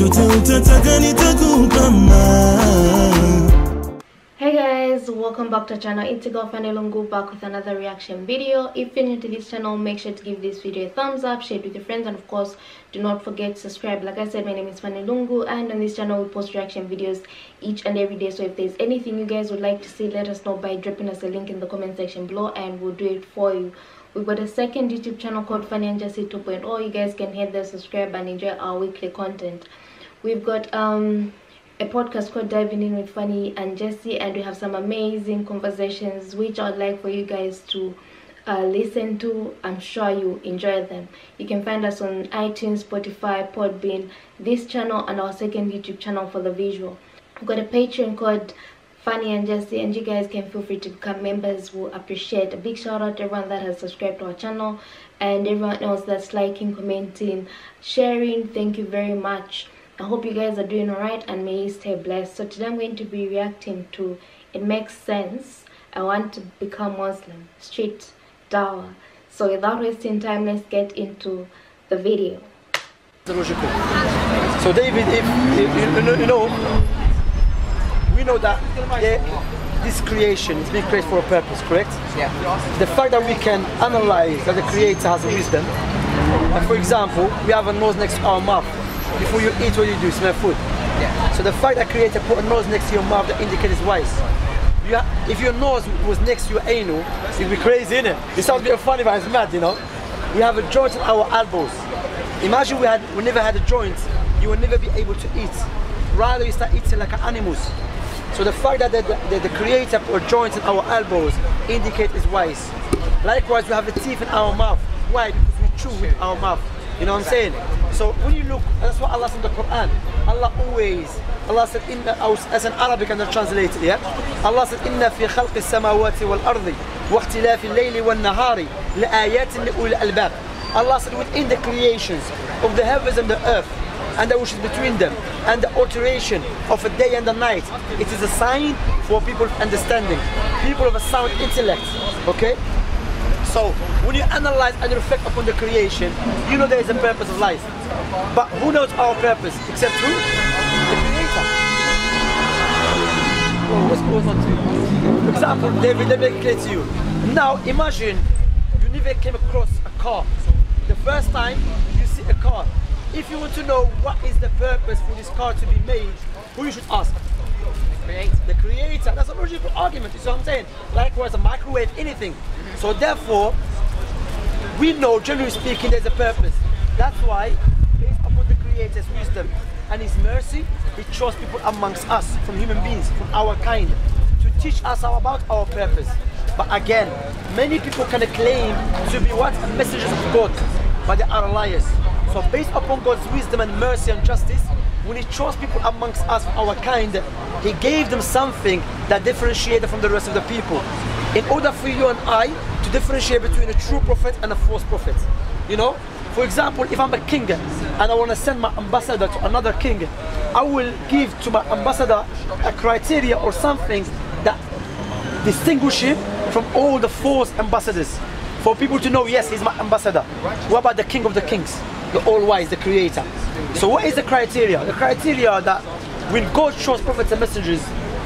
Hey guys, welcome back to channel. It's your girl Fanny Lungu back with another reaction video. If you're new to this channel, make sure to give this video a thumbs up, share it with your friends, and of course, do not forget to subscribe. Like I said, my name is Fanny Lungu, and on this channel, we post reaction videos each and every day. So if there's anything you guys would like to see, let us know by dropping us a link in the comment section below, and we'll do it for you. We've got a second YouTube channel called Fanny and Jessy 2.0. You guys can hit the subscribe and enjoy our weekly content. We've got um a podcast called Diving In with Fanny and Jessy, and we have some amazing conversations which I'd like for you guys to uh, listen to. I'm sure you enjoy them. You can find us on iTunes, Spotify, Podbean, this channel, and our second YouTube channel for the visual. We've got a Patreon called Fanny and Jessy, and you guys can feel free to become members. We'll appreciate a big shout out to everyone that has subscribed to our channel and everyone else that's liking, commenting, sharing. Thank you very much. I hope you guys are doing alright and may you stay blessed. So today I'm going to be reacting to It Makes Sense. I want to become Muslim. Street Dawah. So without wasting time, let's get into the video. So David, if, if you, know, you know, we know that the, this creation is being created for a purpose, correct? Yeah. The fact that we can analyze that the Creator has a wisdom, and for example, we have a nose next to our mouth. Before you eat, what you do? Smell food. Yeah. So the fact that Creator put a nose next to your mouth that indicates wise. You if your nose was next to your anal, it'd be crazy, innit? It sounds a bit funny, but it's mad, you know? We have a joint in our elbows. Imagine we had we never had a joint, you will never be able to eat. Rather, you start eating like animals. So the fact that the, the, the creator put joints in our elbows indicate is wise. Likewise, we have the teeth in our mouth. Why? Because we chew with our mouth. You know what I'm saying? So when you look, that's what Allah said in the Quran. Allah always, Allah said, inna, as an Arabic and translated, yeah? Allah said, inna fi al-samawati wal ardi wa ikhtilafi al-layli wal nahari la'ayatin li'ul albab. Allah said, within the creations of the heavens and the earth, and the oceans between them, and the alteration of a day and a night, it is a sign for people of understanding, people of a sound intellect, okay? So when you analyze and reflect upon the creation, you know there is a purpose of life. But who knows our purpose except who? The creator. What's going on to you? For example, David, let me make it clear to you. Now imagine you never came across a car. The first time you see a car. If you want to know what is the purpose for this car to be made, who you should ask? The creator. That's a logical argument. You see what I'm saying? Likewise, a microwave, anything. So therefore, we know, generally speaking, there's a purpose. That's why, based upon the creator's wisdom and his mercy, he chose people amongst us, from human beings, from our kind, to teach us about our purpose. But again, many people can claim to be what? Messengers of God, but they are liars. So based upon God's wisdom and mercy and justice, when he chose people amongst us our kind, he gave them something that differentiated from the rest of the people. In order for you and I to differentiate between a true prophet and a false prophet. You know? For example, if I'm a king and I want to send my ambassador to another king, I will give to my ambassador a criteria or something that distinguish him from all the false ambassadors. For people to know, yes, he's my ambassador. What about the king of the kings? The all-wise, the creator. So what is the criteria? The criteria that when God chose prophets and messengers,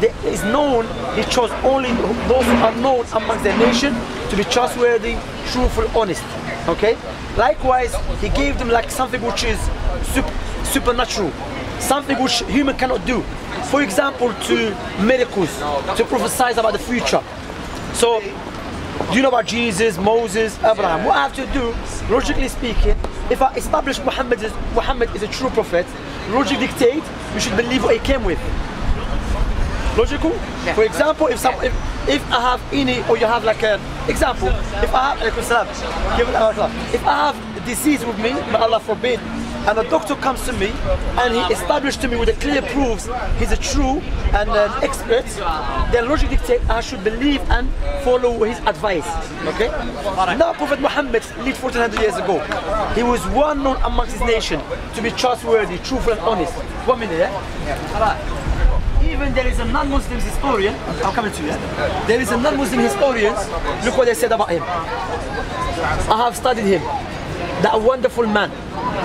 there is known, he chose only those who are known amongst the nation to be trustworthy, truthful, honest. Okay? Likewise, he gave them like something which is sup- supernatural, something which human cannot do. For example, to miracles, to prophesy about the future. So, do you know about Jesus, Moses, Abraham? What I have to do, logically speaking, if I establish Muhammad is, Muhammad is a true prophet, logic dictate you should believe what he came with. Logical? For example, if some if, if I have any or you have like a example, if I have if I have a disease with me, may Allah forbid, and a doctor comes to me and he established to me with the clear proofs he's a true and an expert, then logic dictates I should believe and follow his advice. Okay? Now Prophet Muhammad lived 1400 years ago. He was one known amongst his nation to be trustworthy, truthful and honest. One minute, yeah? Even there is a non-Muslim historian, I'm coming to you. There is a non-Muslim historian, look what they said about him. I have studied him, that wonderful man.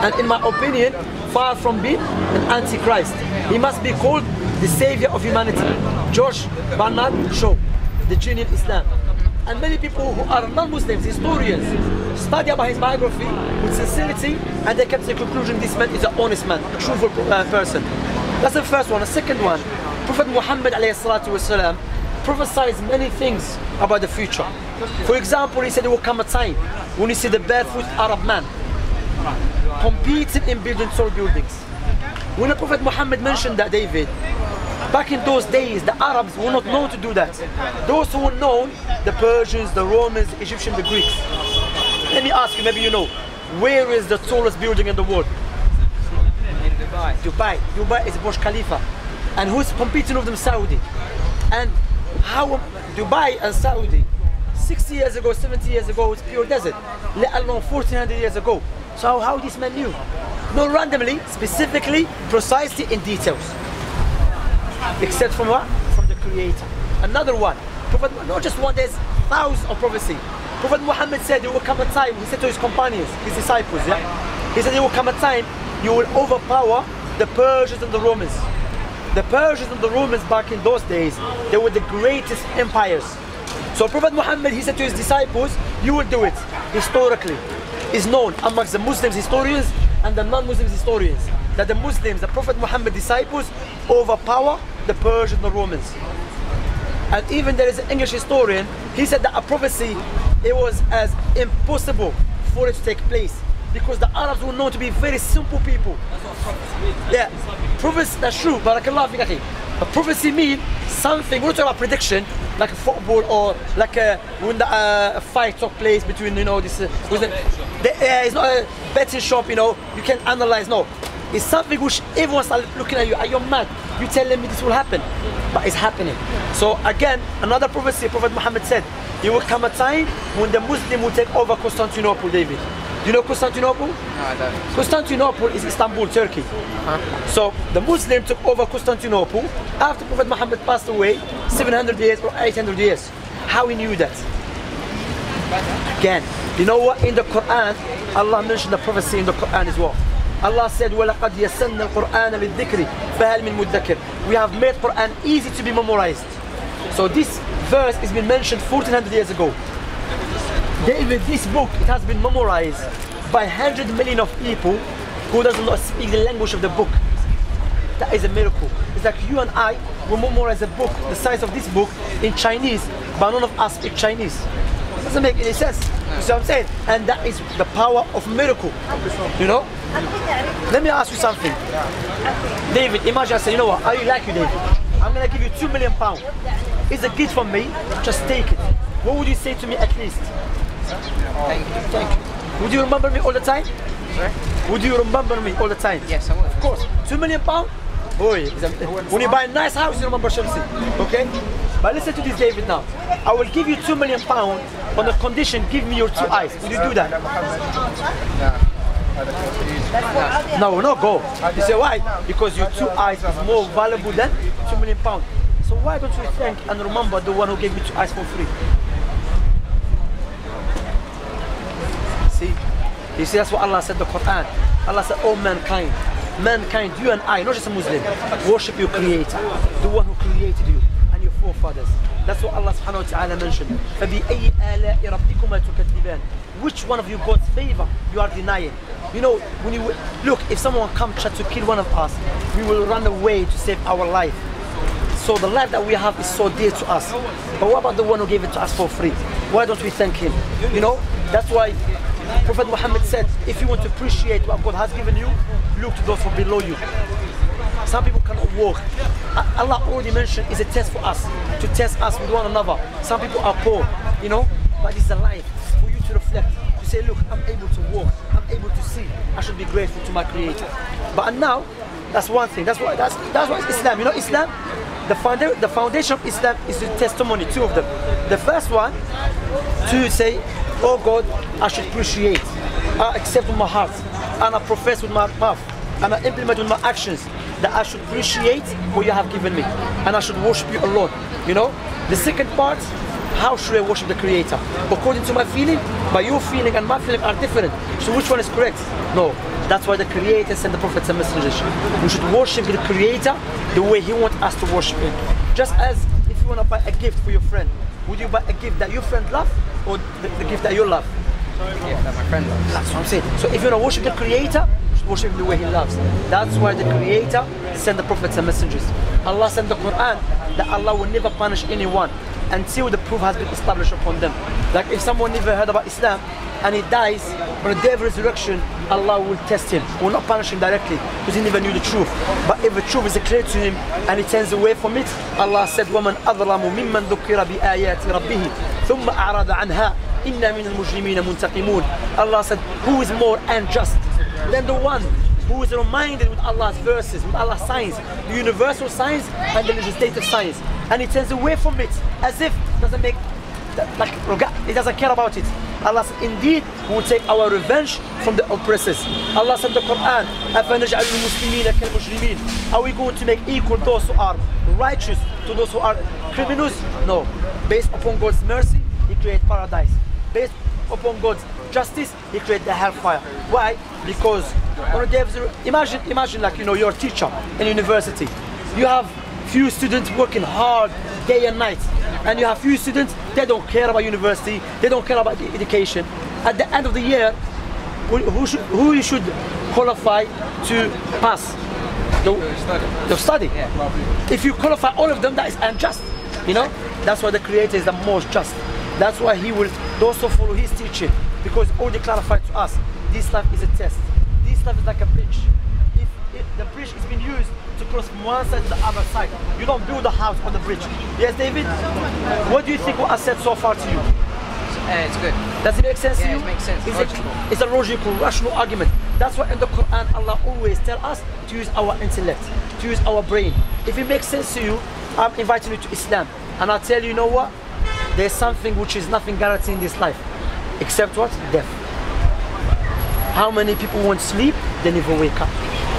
And in my opinion, far from being an antichrist. He must be called the savior of humanity. George Bernard Shaw, the genius Islam. And many people who are non-Muslims, historians, study about his biography with sincerity and they come to the conclusion this man is an honest man, a truthful uh, person. That's the first one. The second one, Prophet Muhammad salatu prophesied many things about the future. For example, he said there will come a time when you see the barefoot Arab man competing in building tall buildings. When the Prophet Muhammad mentioned that, David, back in those days, the Arabs were not known to do that. Those who were known, the Persians, the Romans, the Egyptians, the Greeks. Let me ask you, maybe you know, where is the tallest building in the world? Dubai. Dubai is Burj Khalifa. And who's competing with them? Saudi. And how Dubai and Saudi, 60 years ago, 70 years ago, it's pure desert. Let alone 1400 years ago. So how this man knew? Not randomly, specifically, precisely in details. Except from what? From the Creator. Another one. Prophet, not just one, there's thousands of prophecy. Prophet Muhammad said there will come a time, he said to his companions, his disciples, yeah? He said there will come a time you will overpower the Persians and the Romans. The Persians and the Romans back in those days, they were the greatest empires. So Prophet Muhammad, he said to his disciples, you will do it. Historically, is known amongst the Muslims historians and the non-Muslims historians that the Muslims, the Prophet Muhammad disciples, overpower the Persians and the Romans. And even there is an English historian, he said that a prophecy, it was as impossible for it to take place because the Arabs were known to be very simple people. Yeah, prophecy, that's true, but barakallah fik akhi. A prophecy means something, we're not talking about prediction, like a football or like a, when the uh, a fight took place between, you know, this, uh, was it, the, uh, it's not a betting shop, you know, you can analyze, no. It's something which everyone starts looking at you, are you mad? You telling me this will happen? But it's happening. So again, another prophecy, Prophet Muhammad said, there will come a time when the Muslim will take over Constantinople, David. Do you know Constantinople? No, I don't. Constantinople is Istanbul, Turkey. So the Muslim took over Constantinople after Prophet Muhammad passed away 700 years or 800 years. How he knew that? Again, you know what? In the Quran, Allah mentioned the prophecy in the Quran as well. Allah said, وَلَقَدْ يَسَّنَّ الْقُرْآنَ لِلذِّكْرِ فَهَلْ مِن مُدَّكِرٍ We have made Quran easy to be memorized. So this verse has been mentioned 1400 years ago. David, this book, it has been memorized by 100 million of people who does not speak the language of the book. That is a miracle. It's like you and I will memorize a book the size of this book in Chinese, but none of us speak Chinese. It Doesn't make any sense. You see what I'm saying? And that is the power of miracle. You know? Let me ask you something. David, imagine I say, you know what? I like you, David. I'm gonna give you two million pounds. It's a gift from me. Just take it. What would you say to me at least? Thank you. Thank you. Would you remember me all the time? Sorry? Would you remember me all the time? Yes, I will. Of course. Two million pound? Boy, when you buy a nice house, you remember Shamsi. Okay? But listen to this, David, now. I will give you two million pound on the condition, give me your two eyes. Would you do that? No, no, go. You say why? Because your two eyes is more valuable than two million pound. So why don't you thank and remember the one who gave you two eyes for free? See? You see, that's what Allah said in the Quran. Allah said, Oh mankind, mankind, you and I, not just a Muslim, worship your creator, the one who created you and your forefathers. That's what Allah subhanahu wa ta'ala mentioned. فَبِأَيِّ آلَاءِ رَبِّكُمَا تُكَذِّبَانِ Which one of you God's favor you are denying? You know, when you look, if someone comes try to kill one of us, we will run away to save our life. So the life that we have is so dear to us. But what about the one who gave it to us for free? Why don't we thank him? You know, that's why Prophet Muhammad said, if you want to appreciate what God has given you, look to those who below you. Some people cannot walk. Allah already mentioned is a test for us, to test us with one another. Some people are poor, you know, but it's a life for you to reflect, to say, look, I'm able to walk, I'm able to see. I should be grateful to my Creator. But now, that's one thing. That's why that's that's why Islam. You know, Islam, the founda- the foundation of Islam is the testimony. Two of them. The first one, to say, oh God, I should appreciate, I accept with my heart, and I profess with my mouth, and I implement with my actions that I should appreciate what you have given me, and I should worship you alone. You know, the second part, how should I worship the Creator? According to my feeling, but your feeling and my feeling are different. So which one is correct? No, That's why the Creator sent the prophets and messengers. We should worship the Creator the way He wants us to worship Him. Just as if you want to buy a gift for your friend, would you buy a gift that your friend love or the, the gift that you love? Yeah, that my friend loves. That's what I'm saying. So if you want to worship the Creator, worship Him the way He loves. That's why the Creator sent the prophets and messengers. Allah sent the Quran that Allah will never punish anyone until the proof has been established upon them. Like if someone never heard about Islam and he dies on the day of resurrection, Allah will test him. Will not punish him directly because he never knew the truth. But if the truth is clear to him and he turns away from it, Allah said, وَمَنْ أَظْلَمُ مِمَّنْ ذُكِّرَ بِآيَاتِ رَبِّهِ ثُمَّ أَعْرَضَ عَنْهَا إِنَّا مِنَ الْمُجْرِمِينَ مُنْتَقِمُونَ Allah said, who is more unjust than the one who is reminded with Allah's verses, with Allah's signs, the universal signs and the legislative signs, and he turns away from it as if doesn't make like he doesn't care about it. Allah said, indeed, we will take our revenge from the oppressors. Allah said in the Quran, أَفَنَجْعَلُ الْمُسْلِمِينَ كَالْمُجْرِمِينَ Are we going to make equal those who are righteous to those who are criminals? No. Based upon God's mercy, He created paradise. Based upon God's justice, He created the hellfire. Why? Because on a day of zero, imagine, imagine like you know, you're a teacher in university. You have few students working hard day and night, and you have few students they don't care about university, they don't care about the education. At the end of the year, who, should who should qualify to pass? The, the study. If you qualify all of them, that is unjust. You know, that's why the Creator is the most just. That's why He will also follow His teaching because already clarified to us. This life is a test. This life is like a bridge. If, if the bridge is being used to cross from one side to the other side, you don't build a house on the bridge. Yes, David. What do you think what I said so far to you? Uh, it's good. Does it make sense to Yeah, you? it makes sense. It's Logical. a, it's a logical, rational argument. That's why in the Quran Allah always tell us to use our intellect, to use our brain. If it makes sense to you, I'm inviting you to Islam. And I'll tell you, you know what? There's something which is nothing guaranteed in this life. Except what? Death. How many people won't sleep, they never wake up.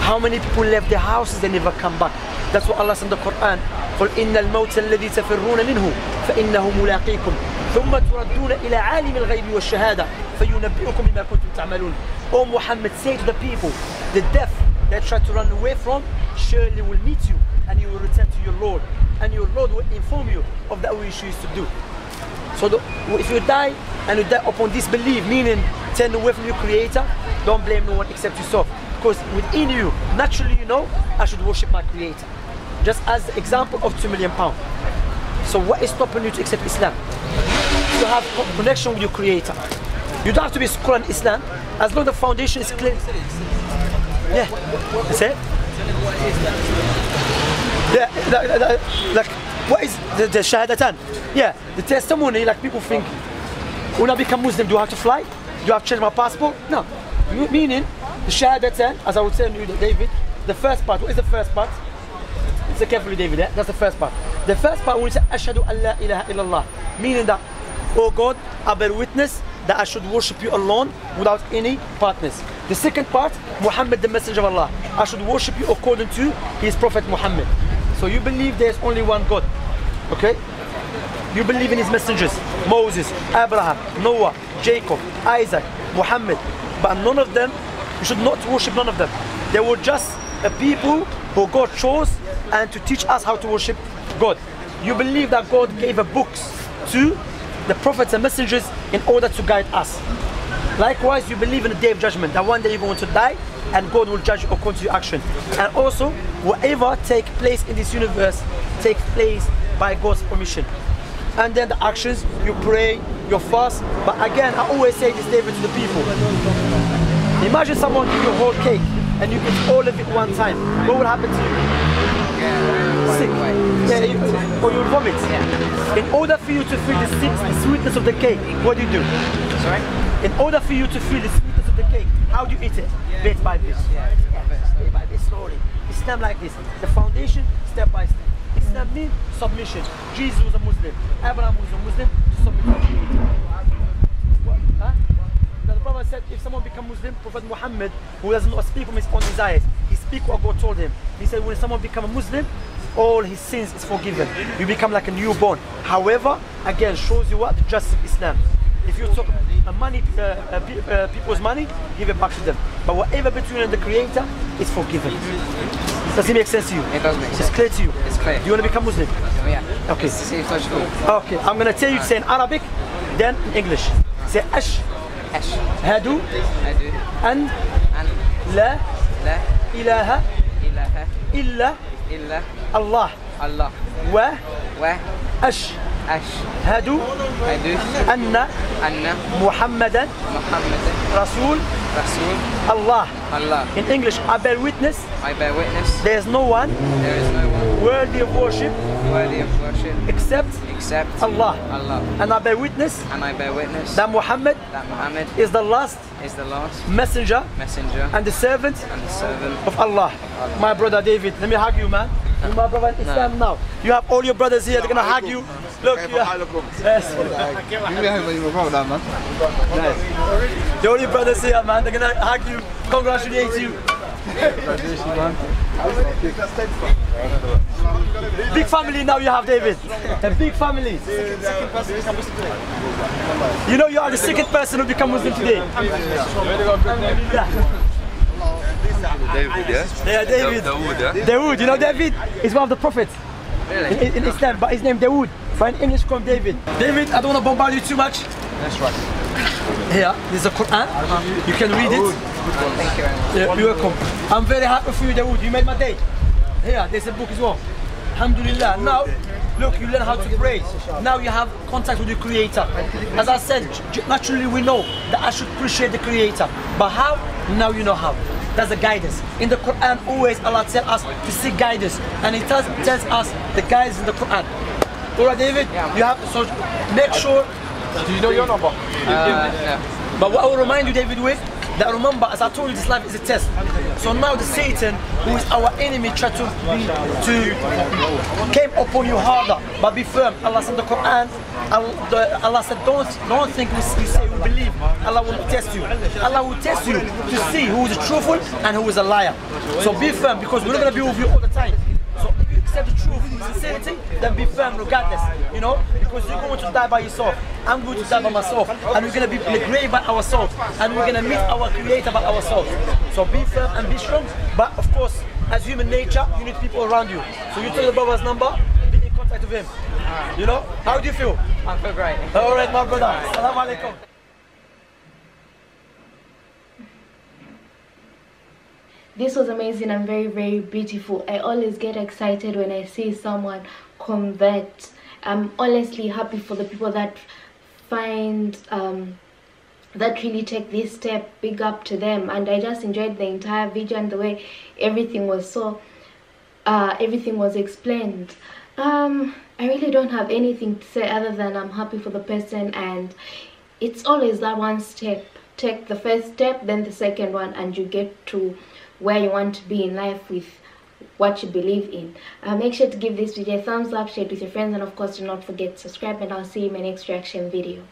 How many people left their houses, they never come back. That's what Allah said in the Quran. قل إن الموت الذي تفرون منه فإنه ملاقيكم ثم تردون إلى عالم الغيب والشهادة فينبئكم بما كنتم تعملون. O Muhammad, say to the people, the death that try to run away from surely will meet you and you will return to your Lord and your Lord will inform you of that which you used to do. So the, if you die and you die upon disbelief, meaning turn away from your creator, don't blame no one except yourself. Because within you, naturally you know, I should worship my creator. Just as the example of two million pounds. So what is stopping you to accept Islam? You have connection with your creator. You don't have to be school in Islam, as long as the foundation is clear. Yeah, that's it. Yeah, like, what is the, the shahadatan? Yeah, the testimony, like people think, when I become Muslim, do I have to fly? Do I have to change my passport? No. Meaning, the shahadatan, as I would tell you, David, the first part, what is the first part? Listen carefully, David, yeah? that's the first part. The first part, you say, Ashhadu an la ilaha illallah, meaning that, oh God, I bear witness that I should worship you alone without any partners. The second part, Muhammad, the messenger of Allah. I should worship you according to his prophet Muhammad. So you believe there's only one God, okay? You believe in his messengers, Moses, Abraham, Noah, Jacob, Isaac, Muhammad. But none of them, you should not worship none of them. They were just a people who God chose and to teach us how to worship God. You believe that God gave a books to the prophets and messengers in order to guide us. Likewise, you believe in the day of judgment, that one day you're going to die and God will judge according to your action. And also, whatever take place in this universe take place by God's permission. And then the actions, you pray, you fast. But again, I always say this David to the people. Imagine someone give you a whole cake and you eat all of it one time. What will happen to you? Sick. Yeah, you, or you'll vomit. In order for you to feel the, the sweetness of the cake, what do you do? Sorry? In order for you to feel the sweetness of the cake, how do you eat it? Bit by bit. Bit by bit, slowly. Islam like this. The foundation, step by step. Islam means submission. Jesus was a Muslim. Abraham was a Muslim to submit to. What? Huh? Prophet said, if someone become Muslim, Prophet Muhammad, who does not speak from his own desires, he speak what God told him. He said, when someone become a Muslim, all his sins is forgiven. You become like a newborn. However, again, shows you what the justice of Islam. If you talk, uh, money, uh, uh, people's money, give it back to them. But whatever between the Creator is forgiven. Does it make sense to you? It does make It's clear to you. It's clear. Do you want to become Muslim? Oh, yeah. Okay. It's, it's logical. Okay, I'm gonna tell you to say in Arabic, then in English. Say Ash. Ashhadu I do. an And la la ilaha ilaha illa illa Allah Allah. wa Wa ashhadu ash. I do. anna Anna Muhammadan Muhammad Rasul Rasul Allah. Allah. In English, I bear witness I bear witness. there is no one There is no one worthy of worship worthy of worship except except Allah. Allah. And I bear witness And I bear witness that Muhammad that Muhammad is the last is the last messenger messenger and the servant and the servant. of Allah. My brother David, let me hug you, man. You're my brother in Islam now. You have all your brothers here, they're gonna hug you. Look, you have, yes. The only brothers here, man, they're gonna hug you, congratulate you. Big family now you have, David. A big family. You know you are the second person who become Muslim today. Alhamdulillah. David, yeah? Yeah, David. Dawood, yeah? Dawood, you know David is one of the prophets Really? in, in Islam, but his name Dawood. But in English called David. David, I don't want to bombard you too much. That's right. Here, this is the Quran. You can read it. Thank you very much. Yeah, you're welcome. I'm very happy for you, Dawood. You made my day. Here, there's a book as well. Alhamdulillah. Now, look, you learn how to pray. Now you have contact with the Creator. As I said, naturally we know that I should appreciate the Creator. But how? Now you know how. That's the guidance. In the Quran, always Allah tells us to seek guidance. And He tells, tells us the guidance in the Quran. Alright, David? You have to so make sure. Do you know your number? Uh, no. But what I will remind you, David, with that remember, as I told you, this life is a test. So now the Satan, who is our enemy, try to to came upon you harder, but be firm. Allah said the Quran. Allah, said, don't don't think we, we say we believe. Allah will test you. Allah will test you to see who is truthful and who is a liar. So be firm because we're not gonna be with you all the time. So if you accept the truth and sincerity, then be firm regardless. You know, because you're going to die by yourself. I'm going to die by myself, and we're going to be in the grave by ourselves, and we're going to meet our Creator by ourselves. So be firm and be strong. But of course, as human nature, you need people around you. So you tell the brother's number, be in contact with him. You know, how do you feel? I feel great. All right, my brother. Assalamu alaikum. This was amazing and very very beautiful. I always get excited when i see someone convert. I'm honestly happy for the people that find um that really take this step big up to them. And i just enjoyed the entire video and the way everything was so uh everything was explained. Um i really don't have anything to say other than i'm happy for the person and it's always that one step. Take the first step then the second one and you get to where you want to be in life with what you believe in. Uh, make sure to give this video a thumbs up share it with your friends and of course do not forget to subscribe and i'll see you in my next reaction video